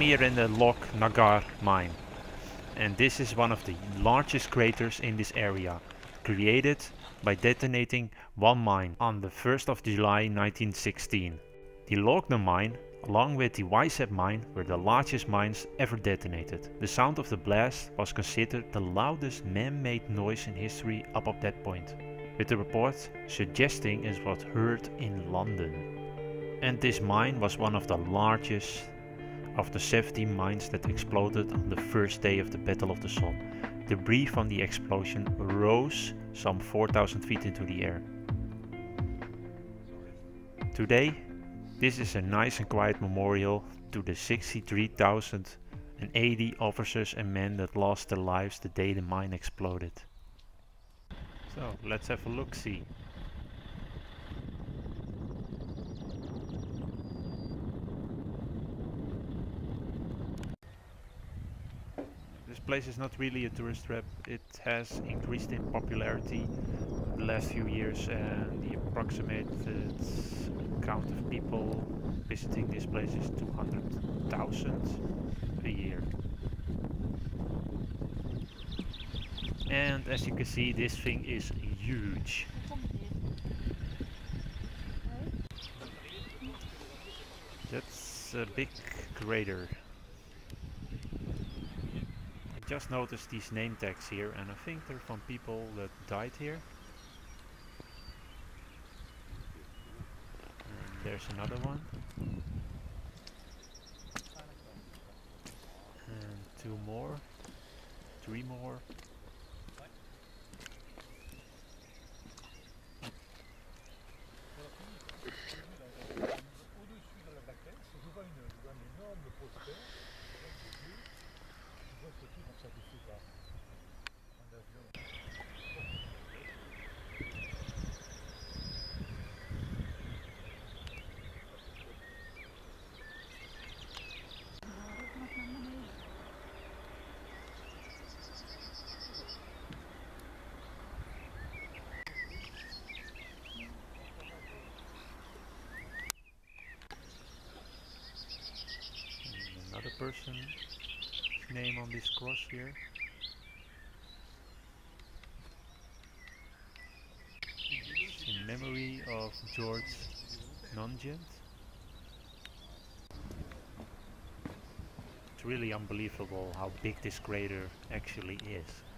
here in the Lochnagar mine. And this is one of the largest craters in this area, created by detonating one mine on the 1st of July 1916. The Lochnagar mine, along with the Y Sap mine, were the largest mines ever detonated. The sound of the blast was considered the loudest man-made noise in history up at that point, with the report suggesting it was heard in London. And this mine was one of the largest of the 17 mines that exploded on the first day of the Battle of the Somme. Debris from the explosion rose some 4000 feet into the air. Today, this is a nice and quiet memorial to the 63,080 officers and men that lost their lives the day the mine exploded. So, let's have a look-see. Place is not really a tourist trap. It has increased in popularity the last few years and the approximate uh, count of people visiting this place is 200,000 a year. And as you can see this thing is huge. That's a big crater just noticed these name tags here and I think they're from people that died here. And there's another one. And two more. Three more. Person's name on this cross here. in memory of George Nongent. It's really unbelievable how big this crater actually is.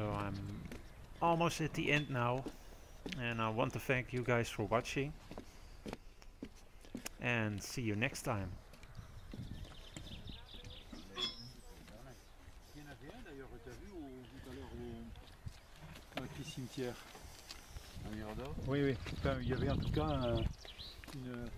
So I'm almost at the end now and I want to thank you guys for watching and see you next time. Oui, oui. Il y avait en tout cas un, une,